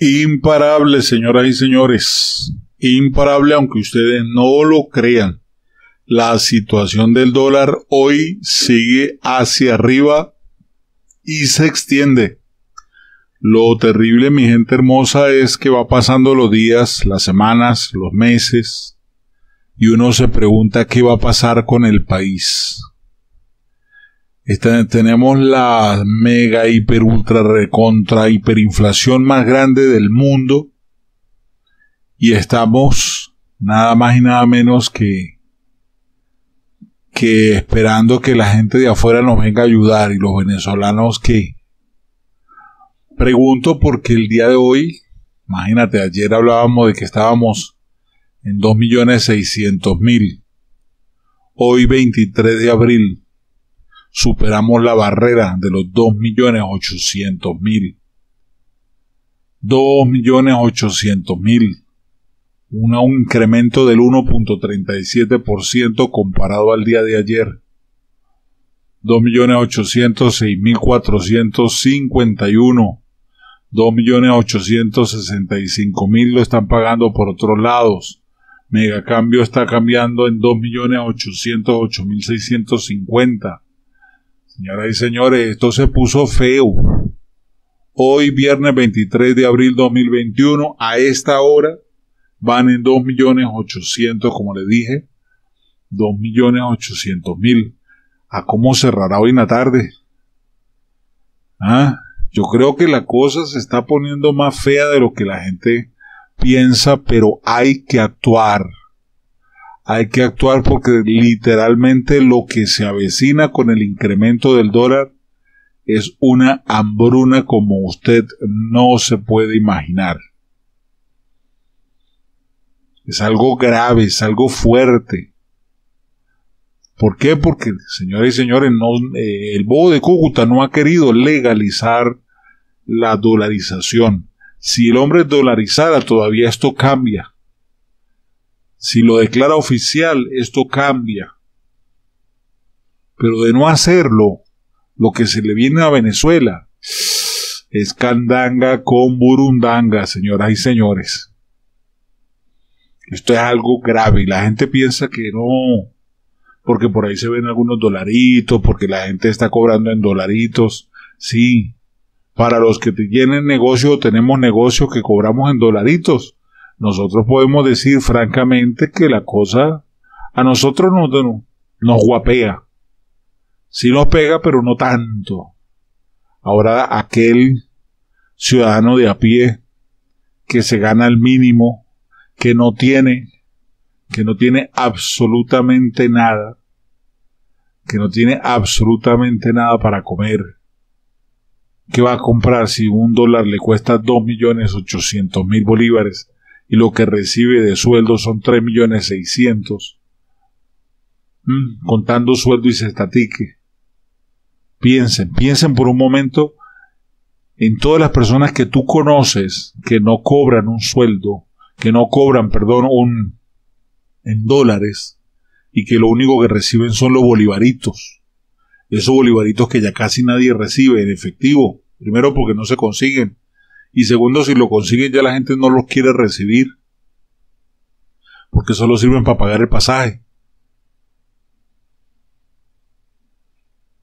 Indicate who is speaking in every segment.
Speaker 1: Imparable, señoras y señores. Imparable, aunque ustedes no lo crean. La situación del dólar hoy sigue hacia arriba y se extiende. Lo terrible, mi gente hermosa, es que va pasando los días, las semanas, los meses, y uno se pregunta qué va a pasar con el país tenemos la mega, hiper, ultra, recontra, hiperinflación más grande del mundo. Y estamos nada más y nada menos que que esperando que la gente de afuera nos venga a ayudar. Y los venezolanos que pregunto porque el día de hoy imagínate ayer hablábamos de que estábamos en 2.600.000 hoy 23 de abril superamos la barrera de los 2.800.000. 2.800.000. Un incremento del 1.37% comparado al día de ayer. 2.806.451. 2.865.000 lo están pagando por otros lados. Megacambio está cambiando en 2.808.650. Señoras y señores, esto se puso feo. Hoy, viernes 23 de abril 2021, a esta hora, van en 2.800.000, como le dije, 2.800.000. ¿A cómo cerrará hoy en la tarde? Ah, yo creo que la cosa se está poniendo más fea de lo que la gente piensa, pero hay que actuar hay que actuar porque literalmente lo que se avecina con el incremento del dólar es una hambruna como usted no se puede imaginar. Es algo grave, es algo fuerte. ¿Por qué? Porque, señores y señores, eh, el bobo de Cúcuta no ha querido legalizar la dolarización. Si el hombre dolarizara, todavía esto cambia. Si lo declara oficial, esto cambia. Pero de no hacerlo, lo que se le viene a Venezuela es candanga con burundanga, señoras y señores. Esto es algo grave y la gente piensa que no, porque por ahí se ven algunos dolaritos, porque la gente está cobrando en dolaritos. Sí, para los que tienen negocio, tenemos negocio que cobramos en dolaritos nosotros podemos decir francamente que la cosa a nosotros nos, nos guapea. Sí nos pega, pero no tanto. Ahora aquel ciudadano de a pie que se gana el mínimo, que no tiene, que no tiene absolutamente nada, que no tiene absolutamente nada para comer, ¿qué va a comprar si un dólar le cuesta dos millones ochocientos mil bolívares? Y lo que recibe de sueldo son tres millones seiscientos. Mm, contando sueldo y cestatique. Piensen, piensen por un momento en todas las personas que tú conoces que no cobran un sueldo, que no cobran, perdón, un en dólares y que lo único que reciben son los bolivaritos. Esos bolivaritos que ya casi nadie recibe en efectivo. Primero porque no se consiguen y segundo, si lo consiguen ya la gente no los quiere recibir. Porque solo sirven para pagar el pasaje.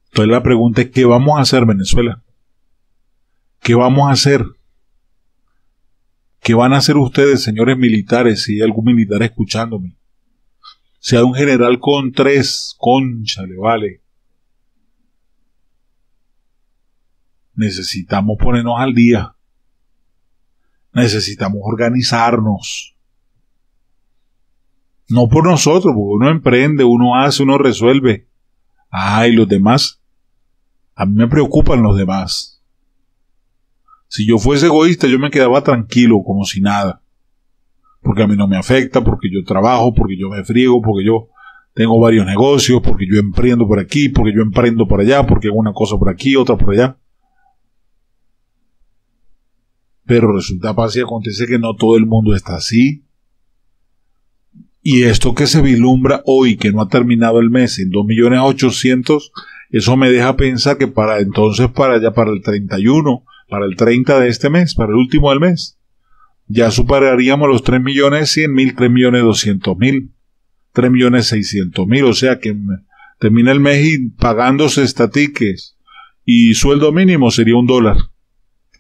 Speaker 1: Entonces la pregunta es, ¿qué vamos a hacer Venezuela? ¿Qué vamos a hacer? ¿Qué van a hacer ustedes, señores militares, si hay algún militar escuchándome? Sea un general con tres, concha, le vale. Necesitamos ponernos al día necesitamos organizarnos. No por nosotros, porque uno emprende, uno hace, uno resuelve. Ay, los demás. A mí me preocupan los demás. Si yo fuese egoísta, yo me quedaba tranquilo, como si nada. Porque a mí no me afecta, porque yo trabajo, porque yo me friego, porque yo tengo varios negocios, porque yo emprendo por aquí, porque yo emprendo por allá, porque una cosa por aquí, otra por allá. Pero resulta, pasa y acontece que no todo el mundo está así. Y esto que se vislumbra hoy, que no ha terminado el mes, en 2.800.000, eso me deja pensar que para entonces, para allá, para el 31, para el 30 de este mes, para el último del mes, ya superaríamos los 3 millones 100 mil, 3 millones 200 mil, 3 millones 600 mil, o sea que termina el mes y pagándose estatiques y sueldo mínimo sería un dólar.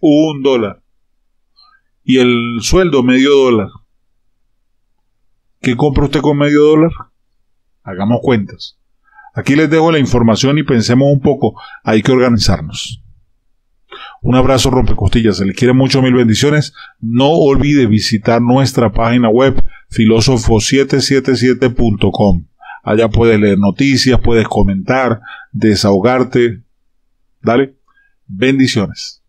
Speaker 1: Un dólar. Y el sueldo medio dólar. ¿Qué compra usted con medio dólar? Hagamos cuentas. Aquí les dejo la información y pensemos un poco. Hay que organizarnos. Un abrazo rompecostillas. Se les quiere mucho, mil bendiciones. No olvide visitar nuestra página web filósofo777.com. Allá puedes leer noticias, puedes comentar, desahogarte. Dale. Bendiciones.